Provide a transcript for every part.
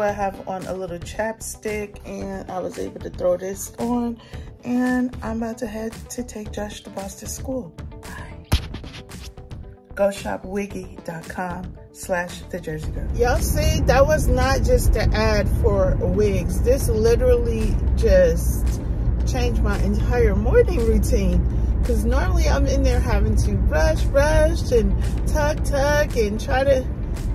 I have on a little chapstick and I was able to throw this on and I'm about to head to take Josh the boss to school. Bye. Go shop wiggy.com slash the Jersey Girl. Y'all see, that was not just the ad for wigs. This literally just changed my entire morning routine. Because normally I'm in there having to brush, brush, and tuck, tuck, and try to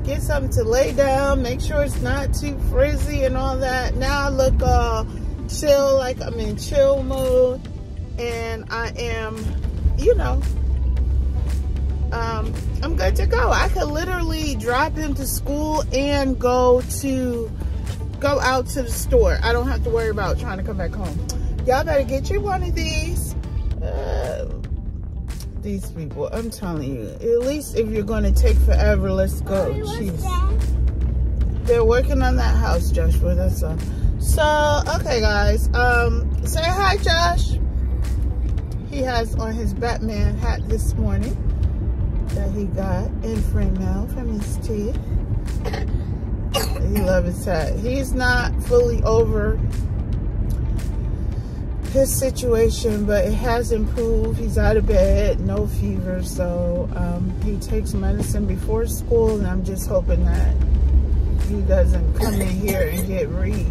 get something to lay down, make sure it's not too frizzy and all that. Now I look all chill, like I'm in chill mode. And I am, you know, um, I'm good to go. I could literally drop him to school and go to, go out to the store. I don't have to worry about trying to come back home. Y'all better get you one of these. These people, I'm telling you, at least if you're going to take forever, let's go. Jeez. They're working on that house, Joshua, that's all. So, okay, guys, um, say hi, Josh. He has on his Batman hat this morning that he got in Fresno from his teeth. he loves his hat. He's not fully over his situation, but it has improved. He's out of bed, no fever, so um, he takes medicine before school, and I'm just hoping that he doesn't come in here and get re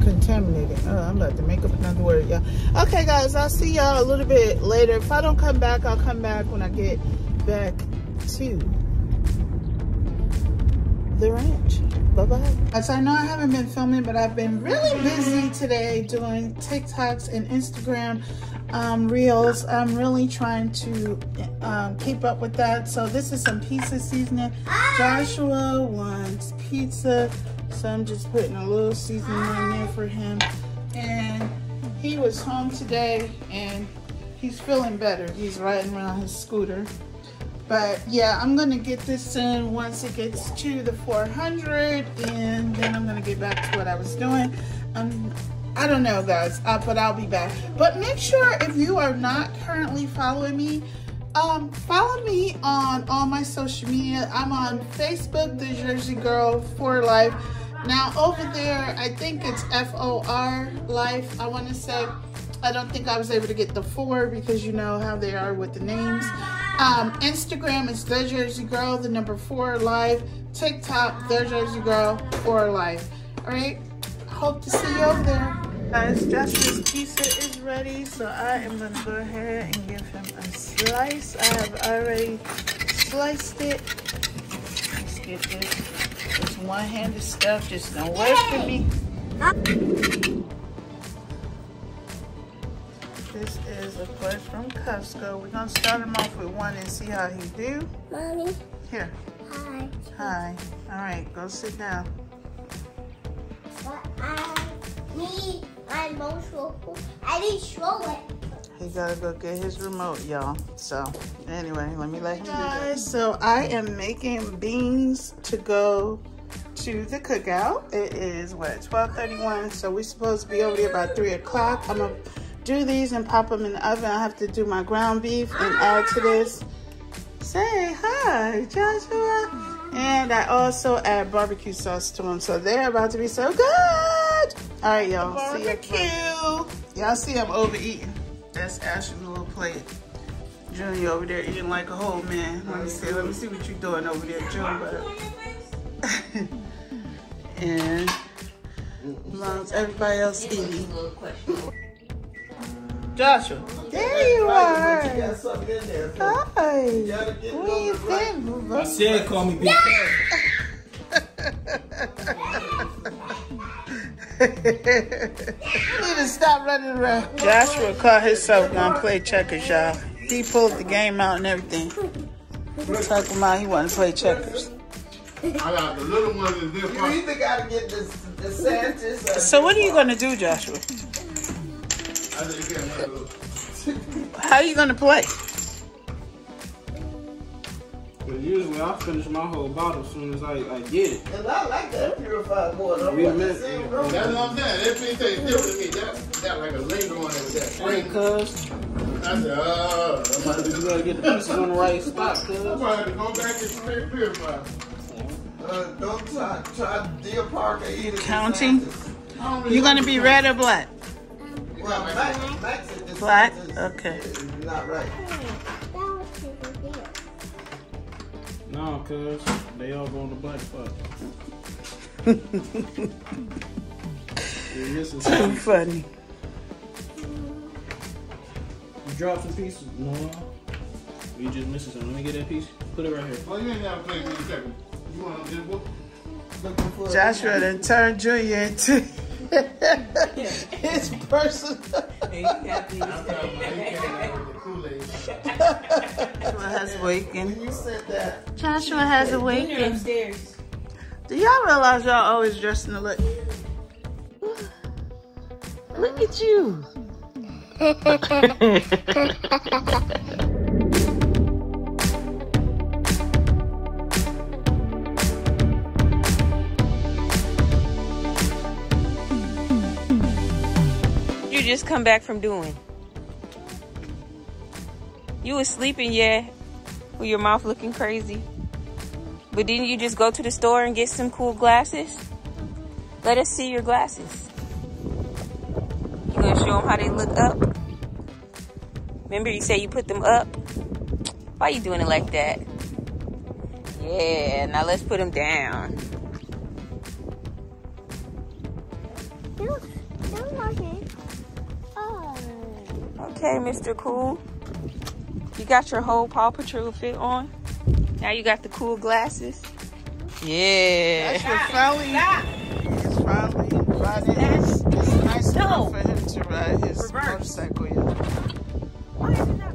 contaminated. Oh, I'm about to make up another word, y'all. Okay, guys, I'll see y'all a little bit later. If I don't come back, I'll come back when I get back to the ranch. Bye-bye. As I know I haven't been filming, but I've been really busy today doing TikToks and Instagram um, reels. I'm really trying to um, keep up with that. So this is some pizza seasoning. Joshua wants pizza. So I'm just putting a little seasoning in there for him. And he was home today and he's feeling better. He's riding around his scooter. But yeah, I'm gonna get this in once it gets to the 400 and then I'm gonna get back to what I was doing. Um, I don't know guys, uh, but I'll be back. But make sure if you are not currently following me, um, follow me on all my social media. I'm on Facebook, The Jersey Girl for Life. Now over there, I think it's F-O-R Life, I wanna say. I don't think I was able to get the four because you know how they are with the names. Um, Instagram is The Jersey Girl, the number four live. TikTok, The Jersey Girl, four live. All right, hope to see you over there. Guys, Joshua's pizza is ready, so I am gonna go ahead and give him a slice. I have already sliced it. Let's get this. This one-handed stuff just don't work for me. This is, a course, from Costco. We're going to start him off with one and see how he do. Mommy. Here. Hi. Hi. All right, go sit down. But I need my emotional. I need show it. He gotta go get his remote, y'all. So, anyway, let me let him Guys, do that. So, I am making beans to go to the cookout. It is, what, 1231? So, we're supposed to be over there by 3 o'clock. I'm gonna do these and pop them in the oven. I have to do my ground beef and add to this. Say hi, Joshua. And I also add barbecue sauce to them. So they're about to be so good. All right, y'all. Barbecue. Y'all see I'm overeating. That's Ashley's little plate. Junior over there eating like a whole man. Let me see. Let me see what you're doing over there, Junior. and as everybody else eating. Joshua. There you are. Hi. Where you been, I said call me Big you need to stop running around. Joshua caught himself gonna play checkers, y'all. He pulled the game out and everything. He's talking about he want to play checkers. I got the little ones in this You either gotta get the, the Santas or So what are you gonna do, Joshua? How are you gonna play? But usually I finish my whole bottle as soon as I, I get it. And I like that purified water. We What meant- is it? That's what I'm saying. Everything tastes different to me. That, that like a linger on it with that Hey, spring. cuz. I said, uh, You gotta get the pieces on the right spot, I cuz. probably have to go back and spring purified. Uh, don't try, try Deer Parker either. Counting? You gonna be red or black? Well, Max, Max said this Black? is- Okay. is not right. That was super good. No, cuz they all go to the black You're missing Too something. funny. You dropped some pieces? No. You just missing something. Let me get that piece. Put it right here. Well, you ain't never played with the second. You want to just whoop? Looking for Joshua done turned Junior into his person. I'm talking about he came out with the Kool-Aid. Joshua has awakened. You said that. Joshua has Junior awakened. upstairs. Do y'all realize y'all always dressed in the look? Look at you. just come back from doing. You was sleeping, yeah, with your mouth looking crazy. But didn't you just go to the store and get some cool glasses? Let us see your glasses. You gonna show them how they look up? Remember you said you put them up? Why you doing it like that? Yeah, now let's put them down. Okay, Mr. Cool. You got your whole Paw Patrol fit on. Now you got the cool glasses. Yeah. Joshua finally, he's finally riding his, it's nice enough for him to ride his motorcycle. Yeah.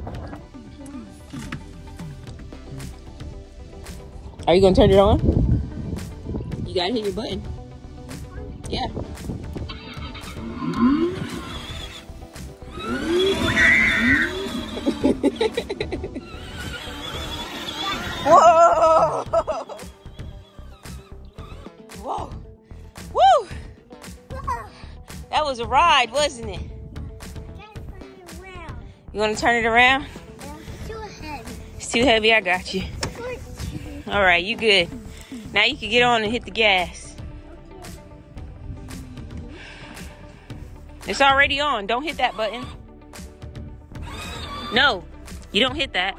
Are you gonna turn it on? You gotta hit your button. Yeah. Whoa! Whoa! Woo! That was a ride, wasn't it? You wanna turn it around? It's too heavy, I got you. All right, you good. Now you can get on and hit the gas. It's already on. Don't hit that button. No, you don't hit that.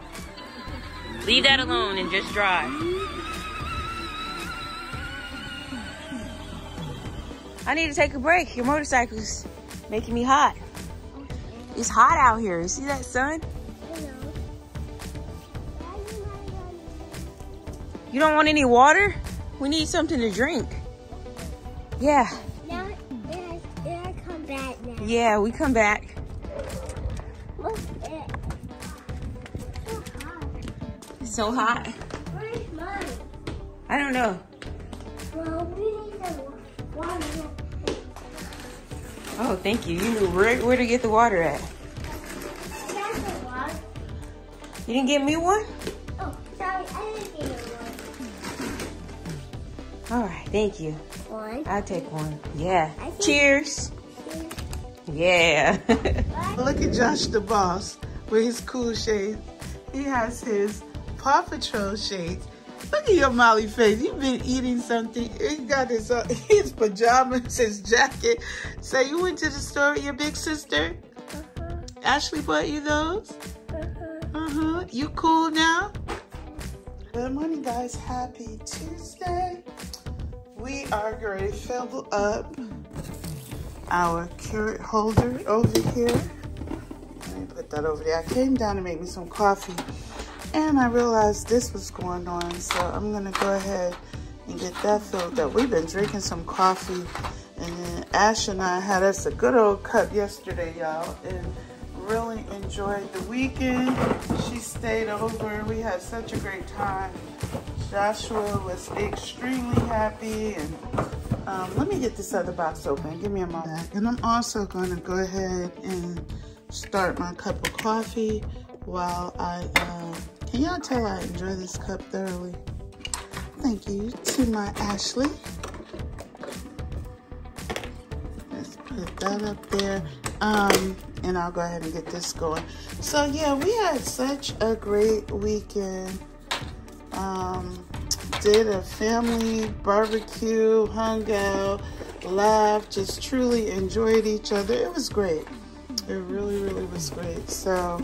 Leave that alone and just drive. I need to take a break. Your motorcycle's making me hot. It's hot out here. You see that sun? You don't want any water? We need something to drink. Yeah, Now, it I come back now. yeah, we come back. It's so hot. Where's mine? I don't know. Well, we need the water. Oh, thank you. You knew where, where to get the water at. Water. You didn't get me one? Oh, sorry, I didn't get it All right, thank you. one. One. I'll take one. Yeah. I think- Cheers. Yeah. Look at Josh the boss with his cool shades. He has his Paw Patrol shades. Look at your Molly face. You've been eating something. He got his uh, his pajamas, his jacket. So you went to the store with your big sister? Uh-huh. Ashley bought you those? Uh-huh. Uh-huh. You cool now? Good morning, guys. Happy Tuesday. We are going to fill up our carrot holder over here. Let me put that over there. I came down to make me some coffee and I realized this was going on. So I'm going to go ahead and get that filled up. We've been drinking some coffee and then Ash and I had us a good old cup yesterday, y'all. And really enjoyed the weekend. She stayed over. We had such a great time. Joshua was extremely happy and um, let me get this other box open. Give me a moment. And I'm also going to go ahead and start my cup of coffee while I, uh, can y'all tell I enjoy this cup thoroughly? Thank you to my Ashley. Let's put that up there. Um, and I'll go ahead and get this going. So yeah, we had such a great weekend. Um, did a family barbecue, hung out, laughed, just truly enjoyed each other. It was great. It really, really was great. So,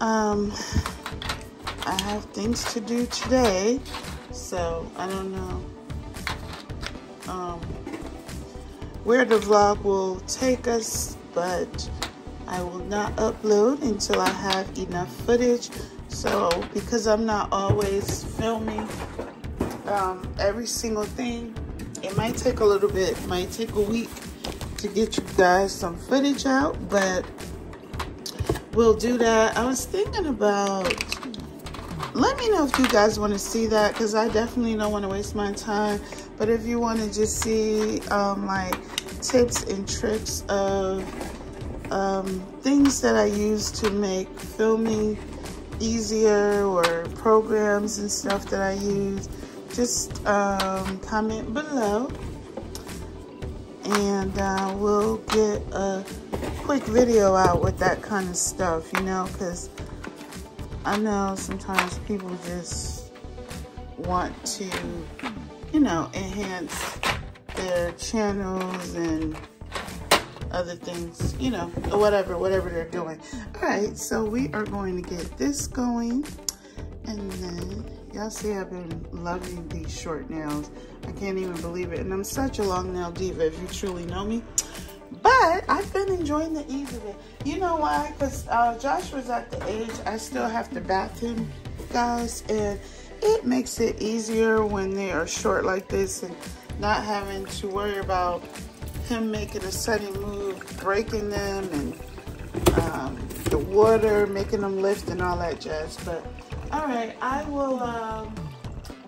um, I have things to do today. So, I don't know um, where the vlog will take us, but I will not upload until I have enough footage. So, because I'm not always filming um, every single thing, it might take a little bit, it might take a week to get you guys some footage out, but we'll do that. I was thinking about, let me know if you guys want to see that because I definitely don't want to waste my time. But if you want to just see um, like tips and tricks of um, things that I use to make filming easier or programs and stuff that I use, just um, comment below and uh, we'll get a quick video out with that kind of stuff, you know, because I know sometimes people just want to, you know, enhance their channels and other things, you know, whatever, whatever they're doing. All right, so we are going to get this going and then Y'all see I've been loving these short nails. I can't even believe it. And I'm such a long nail diva if you truly know me. But I've been enjoying the ease of it. You know why? Because uh, Josh was at the age I still have to bath him, guys. And it makes it easier when they are short like this and not having to worry about him making a sudden move, breaking them, and um, the water, making them lift and all that jazz. But all right, I will, um,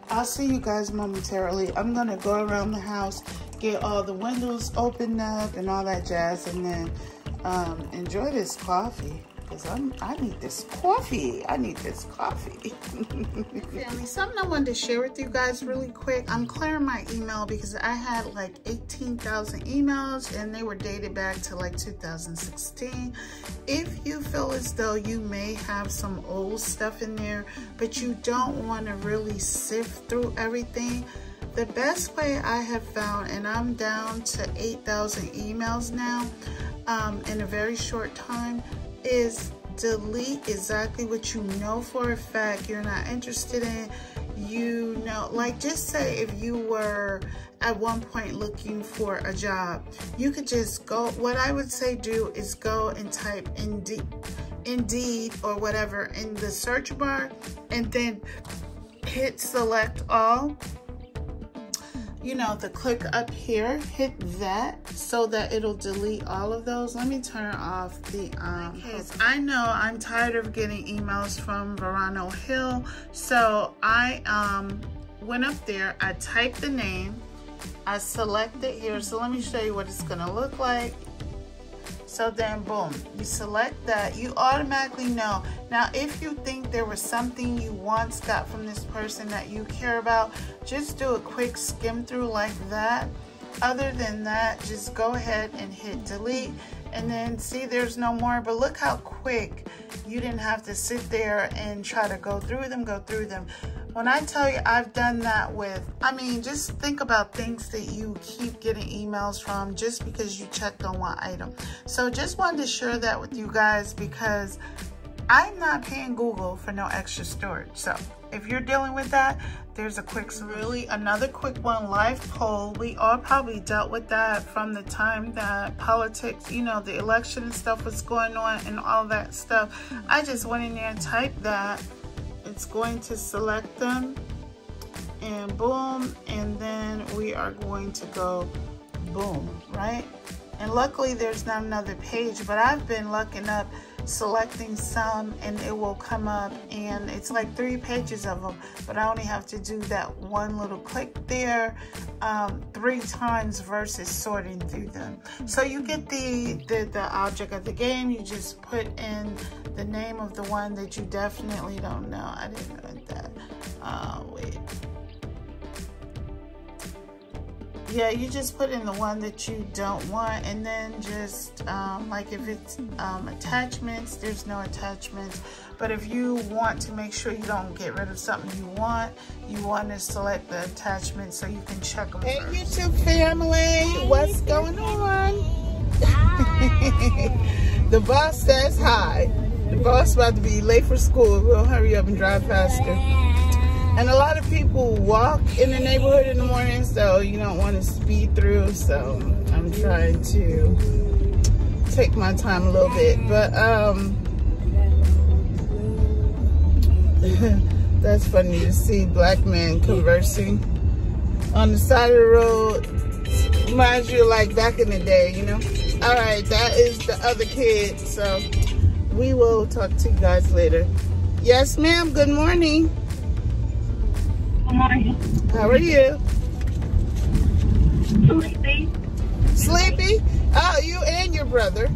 I'll see you guys momentarily. I'm gonna go around the house, get all the windows opened up and all that jazz, and then um, enjoy this coffee because I'm I need this coffee. I need this coffee. Family, something I wanted to share with you guys really quick. I'm clearing my email because I had like 18,000 emails and they were dated back to like 2016. If you feel as though you may have some old stuff in there, but you don't want to really sift through everything, the best way I have found, and I'm down to 8,000 emails now um, in a very short time, is delete exactly what you know for a fact you're not interested in. You know like just say if you were at one point looking for a job you could just go what i would say do is go and type indeed indeed or whatever in the search bar and then hit select all you know, the click up here, hit that so that it'll delete all of those. Let me turn off the, um, because I know I'm tired of getting emails from Verano Hill. So I um, went up there, I typed the name, I selected it here. So let me show you what it's gonna look like. So then boom, you select that, you automatically know. Now, if you think there was something you once got from this person that you care about, just do a quick skim through like that. Other than that, just go ahead and hit delete and then see there's no more. But look how quick you didn't have to sit there and try to go through them, go through them. When I tell you I've done that with, I mean, just think about things that you keep getting emails from just because you checked on one item. So just wanted to share that with you guys because I'm not paying Google for no extra storage. So if you're dealing with that, there's a quick. Really, another quick one, live poll. We all probably dealt with that from the time that politics, you know, the election and stuff was going on and all that stuff. I just went in there and typed that it's going to select them and boom and then we are going to go boom right? And luckily there's not another page but I've been looking up selecting some and it will come up and it's like three pages of them but I only have to do that one little click there um, three times versus sorting through them. So you get the, the the object of the game you just put in the name of the one that you definitely don't know. I didn't know that. Uh, wait yeah, you just put in the one that you don't want and then just um, like if it's um, attachments, there's no attachments. But if you want to make sure you don't get rid of something you want, you want to select the attachment so you can check them Hey first. YouTube family, what's going on? the boss says hi. The boss about to be late for school. We'll hurry up and drive faster. And a lot of people walk in the neighborhood in the morning, so you don't want to speed through. So I'm trying to take my time a little bit. But um, that's funny to see black men conversing on the side of the road. Reminds you like back in the day, you know? All right, that is the other kid. So we will talk to you guys later. Yes, ma'am. Good morning. Good morning. How are you? Sleepy. Sleepy? Oh, you and your brother.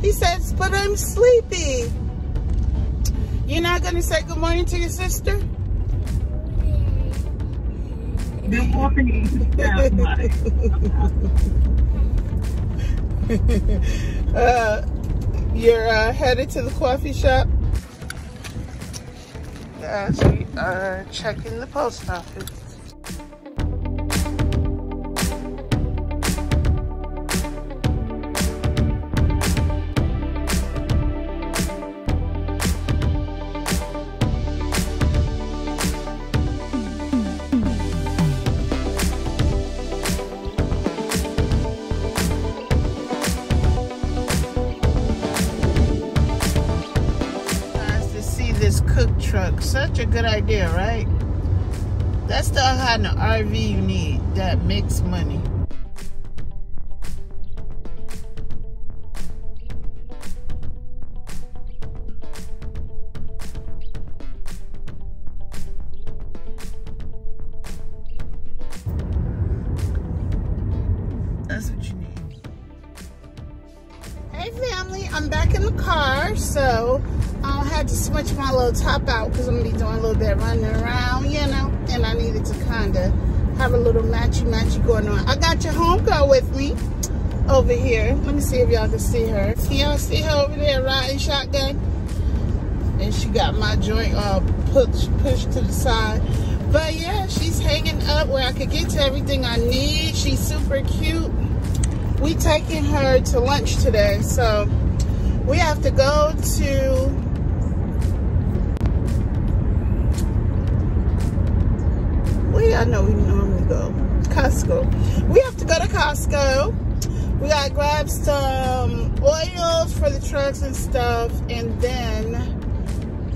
He says, but I'm sleepy. You're not going to say good morning to your sister? Good morning. uh, you're uh, headed to the coffee shop? As we are uh, checking the post office. Good idea, right? That's the kind of RV you need that makes money. Running around, you know, and I needed to kind of have a little matchy matchy going on. I got your homegirl with me over here. Let me see if y'all can see her. Can y'all see her over there riding shotgun? And she got my joint uh, pushed pushed to the side. But yeah, she's hanging up where I could get to everything I need. She's super cute we taking her to lunch today so we have to go to I know we normally go Costco we have to go to Costco we gotta grab some oils for the trucks and stuff and then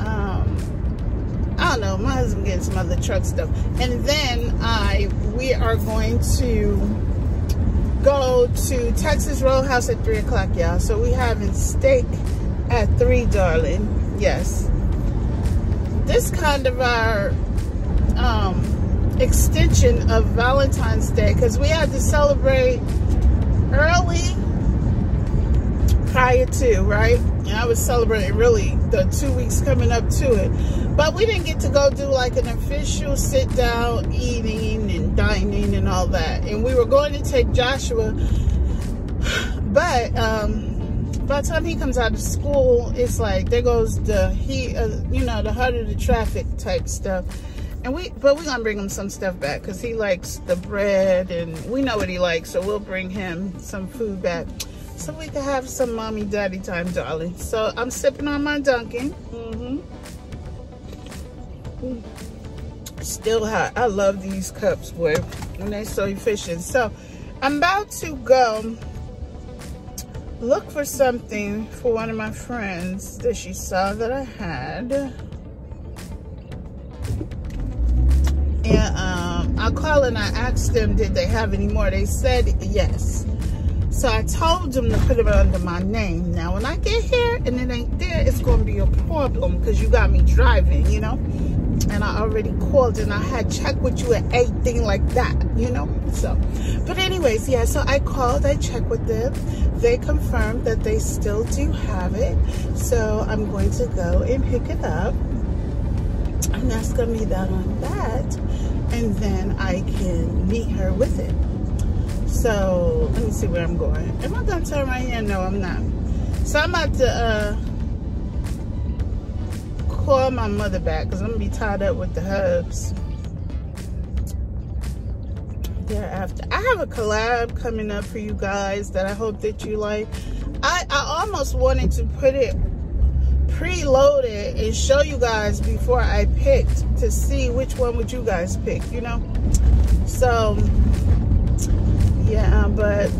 um I don't know my husband getting some other truck stuff and then I we are going to go to Texas Roadhouse at 3 o'clock, y'all. So we having steak at 3, darling. Yes. This kind of our um, extension of Valentine's Day because we had to celebrate early prior to, right? And I was celebrating really the two weeks coming up to it. But we didn't get to go do like an official sit down eating and dining and all that. And we were going to take Joshua. But um, by the time he comes out of school, it's like there goes the he, uh, you know, the heart of the traffic type stuff. And we, but we're gonna bring him some stuff back because he likes the bread and we know what he likes. So we'll bring him some food back so we can have some mommy daddy time, darling. So I'm sipping on my Dunkin'. Mm -hmm. Still hot. I love these cups, boy, and they're so efficient. So I'm about to go look for something for one of my friends that she saw that I had. And um, I called and I asked them, did they have any more? They said yes. So I told them to put it under my name. Now, when I get here and it ain't there, it's going to be a problem because you got me driving, you know? And I already called and I had checked with you at 18 like that, you know? So, but anyways, yeah, so I called, I checked with them. They confirmed that they still do have it. So I'm going to go and pick it up. And that's going to be that on that. And then I can meet her with it. So let me see where I'm going. Am I gonna turn right here? No, I'm not. So I'm about to uh, call my mother back because I'm gonna be tied up with the hubs. Thereafter, I have a collab coming up for you guys that I hope that you like. I, I almost wanted to put it preloaded and show you guys before I picked to see which one would you guys pick, you know? So, yeah, but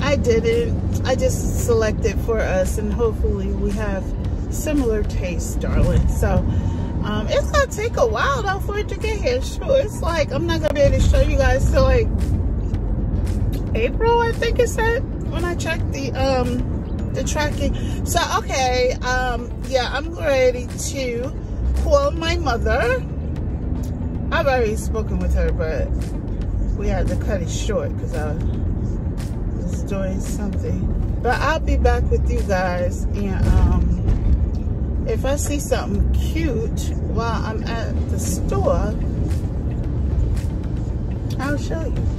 I didn't. I just selected for us and hopefully we have similar tastes, darling. So, um, it's gonna take a while though for it to get here. Sure, it's like, I'm not gonna be able to show you guys till like April, I think it said, when I checked the, um, the tracking. So, okay, um, yeah, I'm ready to call my mother. I've already spoken with her, but we had to cut it short because I was doing something. But I'll be back with you guys. And um, if I see something cute while I'm at the store, I'll show you.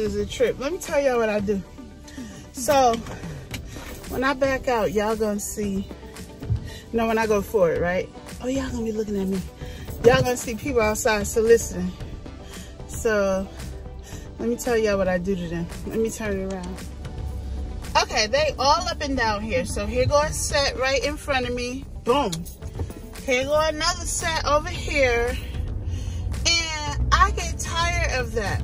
Is a trip. Let me tell y'all what I do. So, when I back out, y'all gonna see, no, when I go forward, right? Oh, y'all gonna be looking at me. Y'all gonna see people outside soliciting. So, let me tell y'all what I do to them. Let me turn it around. Okay, they all up and down here. So here go a set right in front of me. Boom. Here go another set over here. And I get tired of that.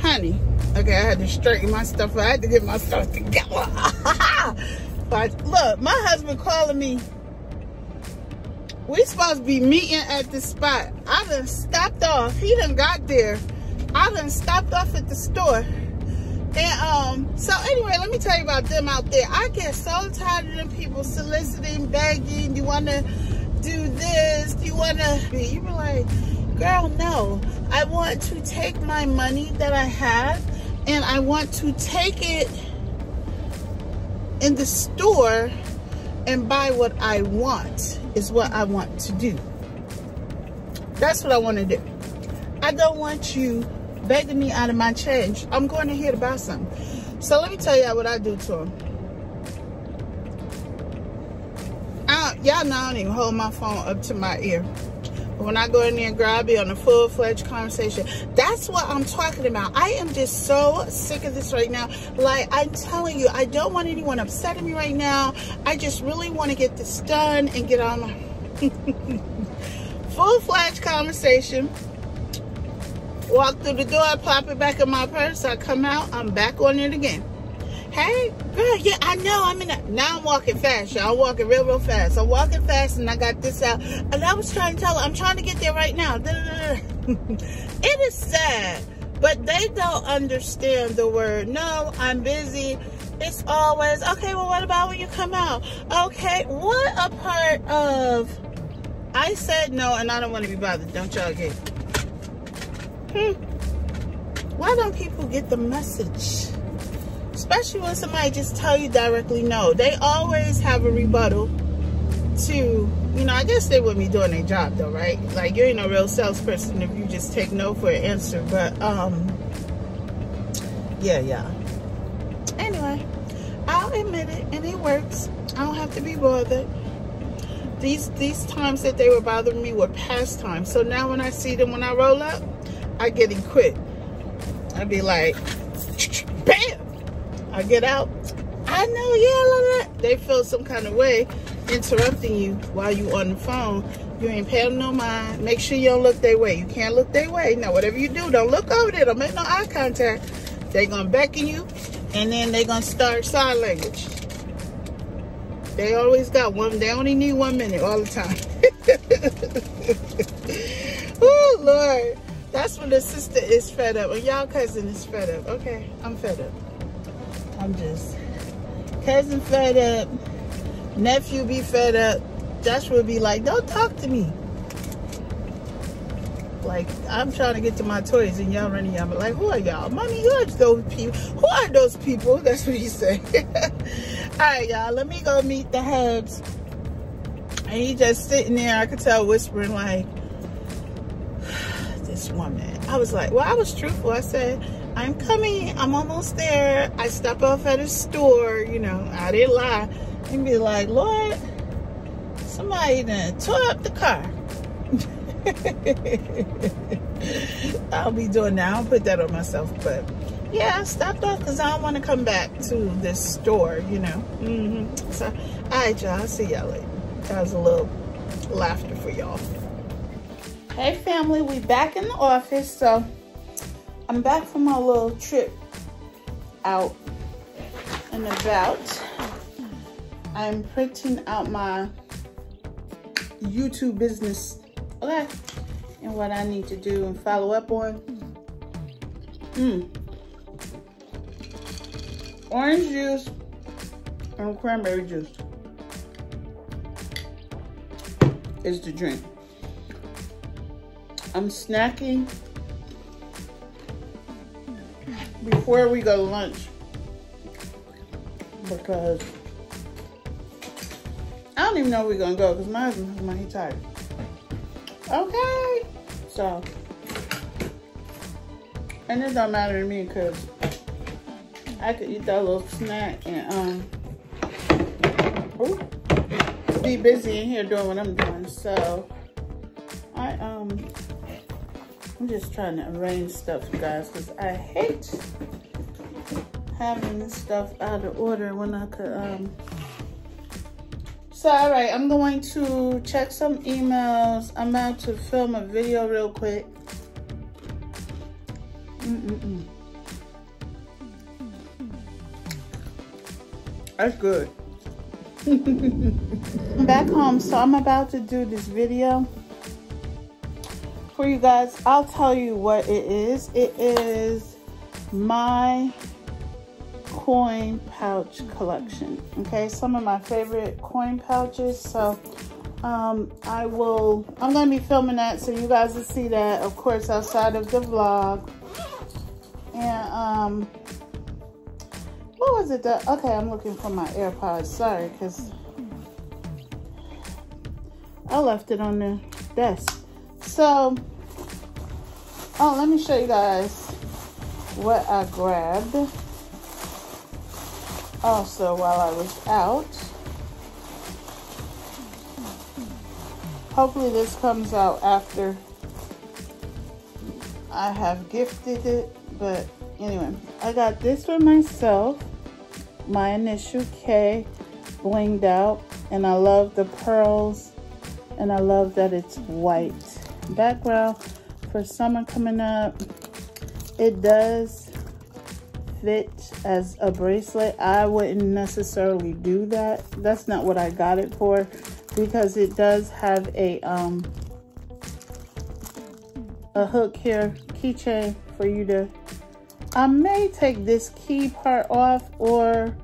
Honey, okay, I had to straighten my stuff. I had to get my stuff together. but look, my husband calling me. We supposed to be meeting at the spot. I done stopped off. He done got there. I done stopped off at the store. And um, so anyway, let me tell you about them out there. I get so tired of them people soliciting, begging, you wanna do this, you wanna be you be like, girl, no. I want to take my money that I have and I want to take it in the store and buy what I want is what I want to do. That's what I want to do. I don't want you begging me out of my change. I'm going to here to buy something. So let me tell y'all what I do to them. Y'all know I don't even hold my phone up to my ear. When I go in there and grab you on a full-fledged conversation, that's what I'm talking about. I am just so sick of this right now. Like, I'm telling you, I don't want anyone upsetting me right now. I just really want to get this done and get on my full-fledged conversation walk through the door, pop it back in my purse, I come out, I'm back on it again. Hey, girl, yeah, I know, I'm in a, now I'm walking fast, y'all, I'm walking real, real fast. I'm walking fast and I got this out, and I was trying to tell her, I'm trying to get there right now. it is sad, but they don't understand the word, no, I'm busy. It's always, okay, well, what about when you come out? Okay, what a part of, I said no, and I don't want to be bothered, don't y'all get Hmm. Why don't people get the message? Especially when somebody just tell you directly no. They always have a rebuttal to, you know, I guess they wouldn't be doing their job though, right? Like you ain't a real salesperson if you just take no for an answer. But um yeah, yeah. Anyway, I'll admit it and it works. I don't have to be bothered. These these times that they were bothering me were past times. So now when I see them when I roll up, I get equipped. I'd be like! I get out. I know, yeah, they feel some kind of way interrupting you while you on the phone. You ain't paying no mind. Make sure you don't look their way. You can't look their way. Now, whatever you do, don't look over there. Don't make no eye contact. They gonna beckon you, and then they gonna start sign language. They always got one. They only need one minute all the time. oh Lord, that's when the sister is fed up, and y'all cousin is fed up. Okay, I'm fed up. I'm just cousin fed up. Nephew be fed up. Joshua be like, don't talk to me. Like, I'm trying to get to my toys and y'all running y'all. Like, who are y'all? Mommy, who are those people? Who are those people? That's what he said. All right, y'all, let me go meet the hubs. And he just sitting there, I could tell whispering like, this woman. I was like, well, I was truthful. I said, I'm coming. I'm almost there. I stop off at a store. You know, I didn't lie. And be like, Lord, somebody done tore up the car. I'll be doing that. I'll put that on myself. But yeah, I stopped off because I don't want to come back to this store, you know. Mm -hmm. So, all right, y'all. I'll see y'all later. That was a little laughter for y'all. Hey, family. We back in the office. So, I'm back from my little trip out and about. I'm printing out my YouTube business okay and what I need to do and follow up on mm. orange juice and cranberry juice is the drink I'm snacking before we go to lunch because I don't even know we're gonna go because my husband, my, he's tired. Okay, so, and it don't matter to me because I could eat that little snack and um, be busy in here doing what I'm doing. So, I um, I'm just trying to arrange stuff, guys, because I hate having this stuff out of order when I could um so, all right, I'm going to check some emails. I'm about to film a video real quick. Mm -mm -mm. That's good. I'm back home, so I'm about to do this video for you guys. I'll tell you what it is. It is my coin pouch collection. Okay some of my favorite coin pouches. So um, I will I'm gonna be filming that so you guys will see that of course outside of the vlog. And um what was it that okay I'm looking for my AirPods. Sorry because I left it on the desk. So oh let me show you guys what I grabbed also while I was out. Hopefully this comes out after I have gifted it. But anyway, I got this for myself. My initial K blinged out. And I love the pearls. And I love that it's white. Background for summer coming up. It does fit as a bracelet. I wouldn't necessarily do that. That's not what I got it for because it does have a um a hook here, keychain for you to I may take this key part off or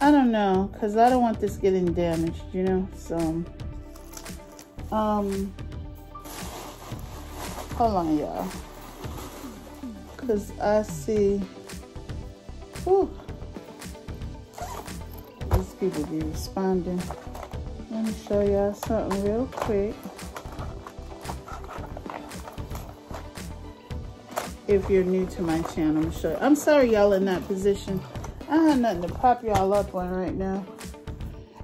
I don't know because I don't want this getting damaged, you know. So um hold on y'all because I see Whew. These people be responding. Let me show y'all something real quick. If you're new to my channel, I'm show. I'm sorry y'all in that position. I have nothing to pop y'all up on right now.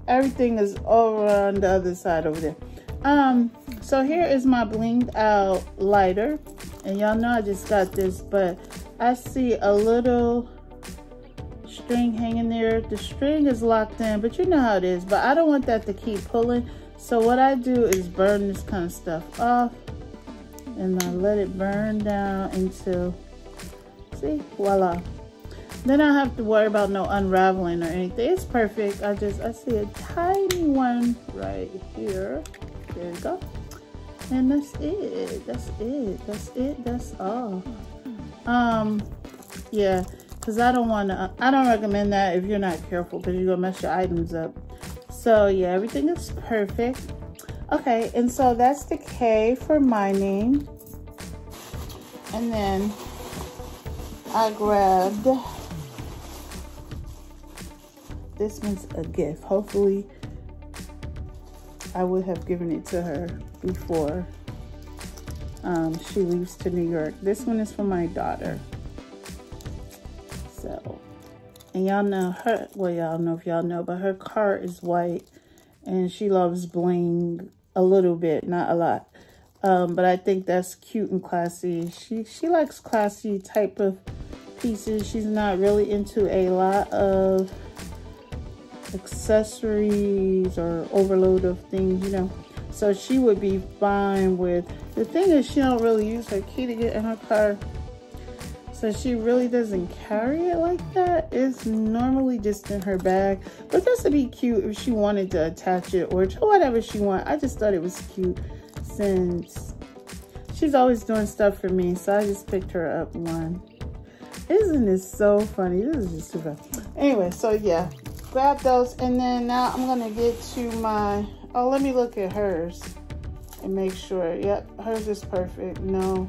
Everything is over on the other side over there. Um, so here is my blinged out lighter. And y'all know I just got this, but I see a little string hanging there. The string is locked in, but you know how it is. But I don't want that to keep pulling. So what I do is burn this kind of stuff off. And I let it burn down until, see, voila. Then I have to worry about no unraveling or anything. It's perfect. I just, I see a tiny one right here. There you go. And that's it. That's it. That's it. That's all. Um, yeah, because I don't want to, I don't recommend that if you're not careful because you're going to mess your items up. So yeah, everything is perfect. Okay, and so that's the K for my name. And then I grabbed, this one's a gift. Hopefully I would have given it to her before um, she leaves to New York. This one is for my daughter. So, and y'all know her, well, y'all know if y'all know, but her car is white and she loves bling a little bit, not a lot. Um, but I think that's cute and classy. She she likes classy type of pieces. She's not really into a lot of accessories or overload of things, you know. So she would be fine with, the thing is she don't really use her key to get in her car. So she really doesn't carry it like that. It's normally just in her bag. But this would be cute if she wanted to attach it or whatever she want. I just thought it was cute since she's always doing stuff for me. So I just picked her up one. Isn't this so funny? This is just too fun. Anyway, so yeah, grab those. And then now I'm to get to my, oh, let me look at hers and make sure. Yep, hers is perfect. No,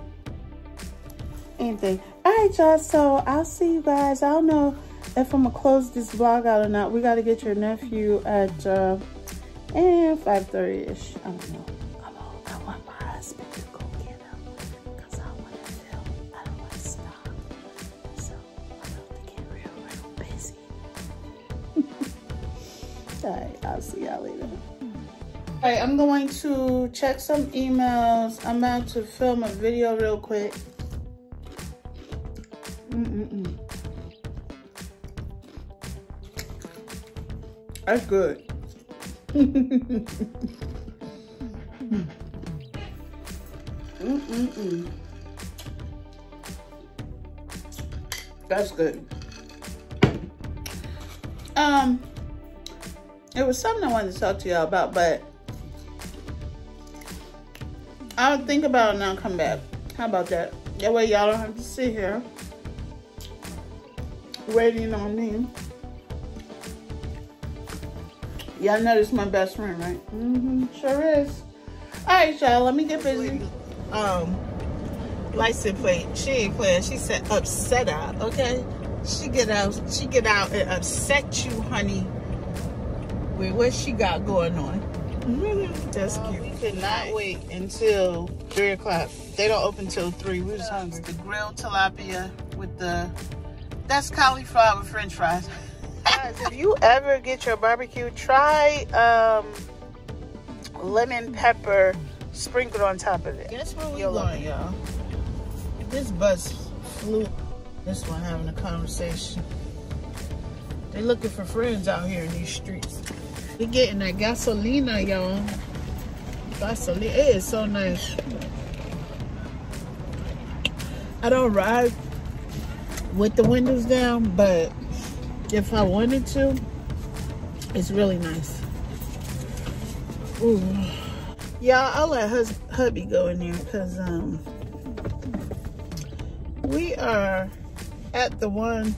anything. All right, y'all. So I'll see you guys. I don't know if I'm to close this vlog out or not. We got to get your nephew at uh, and 5.30ish. I don't know. Right, I'm going to check some emails. I'm about to film a video real quick. Mm-mm-mm. That's good. That's good. Um, it was something I wanted to talk to y'all about, but I'll think about it and I'll come back. How about that? That way y'all don't have to sit here waiting on me. Y'all know this is my best friend, right? Mm-hmm, sure is. All right, y'all, let me get busy. Um, license plate. She ain't playing. She said upset out, okay? She get out, she get out and upset you, honey, Wait, what she got going on. That's cute. We could not wait until 3 o'clock. They don't open till 3. We was hungry. The grilled tilapia with the, that's cauliflower with french fries. Guys, if you ever get your barbecue, try um, lemon pepper sprinkled on top of it. Guess where we going, y'all? This bus flew. This one having a conversation. They're looking for friends out here in these streets. We getting that gasolina, y'all. Gasolina, it is so nice. I don't ride with the windows down, but if I wanted to, it's really nice. Yeah, I'll let hus hubby go in there because um, we are at the one,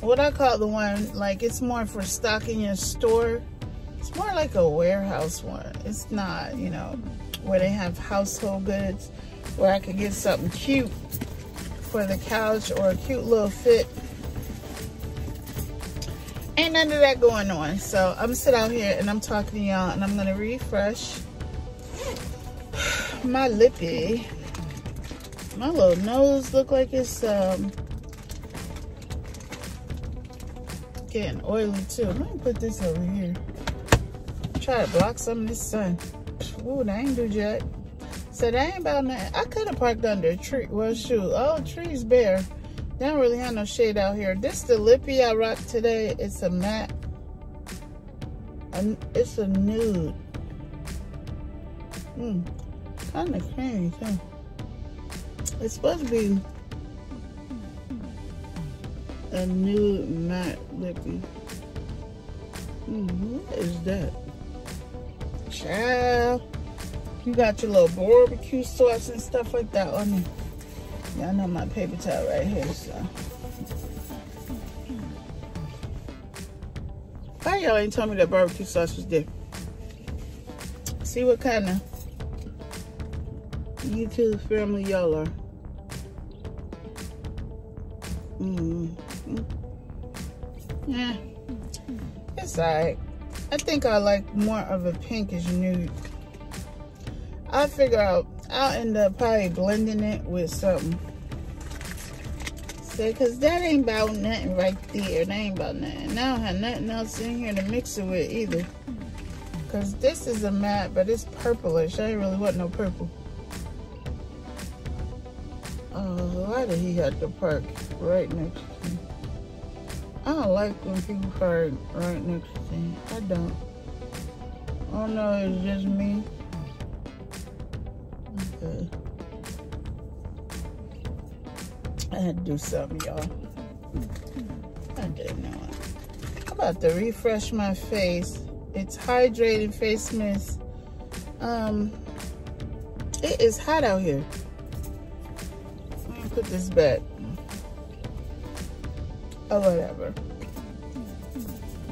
what I call the one, like it's more for stocking your store. It's more like a warehouse one. It's not, you know, where they have household goods where I could get something cute for the couch or a cute little fit ain't none of that going on. So I'm sit out here and I'm talking to y'all and I'm gonna refresh my lippy. My little nose look like it's um getting oily too. Let me put this over here. Try to block some of this sun. Ooh, that ain't do jack. So that ain't about nothing. I could have parked under a tree. Well, shoot. Oh, tree's bare. They don't really have no shade out here. This the lippy I rocked today. It's a matte. And it's a nude. Hmm. Kind of creamy too. It's supposed to be a new matte lippy. Mm, what is that? Child. You got your little barbecue sauce and stuff like that on there. Y'all know my paper towel right here, so. Why y'all ain't told me that barbecue sauce was there? See what kind of YouTube family y'all are. Mm -hmm. Yeah, it's alright. I think I like more of a pinkish nude. I figure out I'll end up probably blending it with something. Say, cause that ain't about nothing right there. That ain't about nothing. I don't have nothing else in here to mix it with either. Cause this is a matte, but it's purplish. I ain't really want no purple. Oh, why did he have to park right next? I don't like when people park right next to me. I don't. I don't know, it's just me. Okay. I had to do something, y'all. I didn't know it. I'm about to refresh my face. It's hydrating face mist. Um, it is hot out here. Let me put this back. Oh, whatever.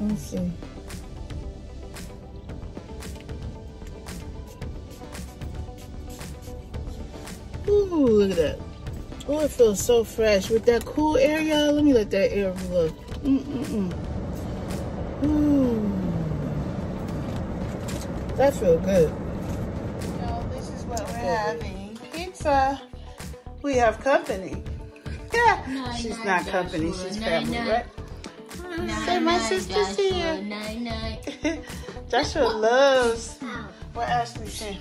Let's see. Ooh, look at that. Oh, it feels so fresh. With that cool air, y'all. Let me let that air blow. Mm-mm-mm. Ooh. That feel good. Y'all, this is what we're having. Pizza. We have company. She's not company. She's family, right? Say my sister's here. Joshua loves what Ashley's saying.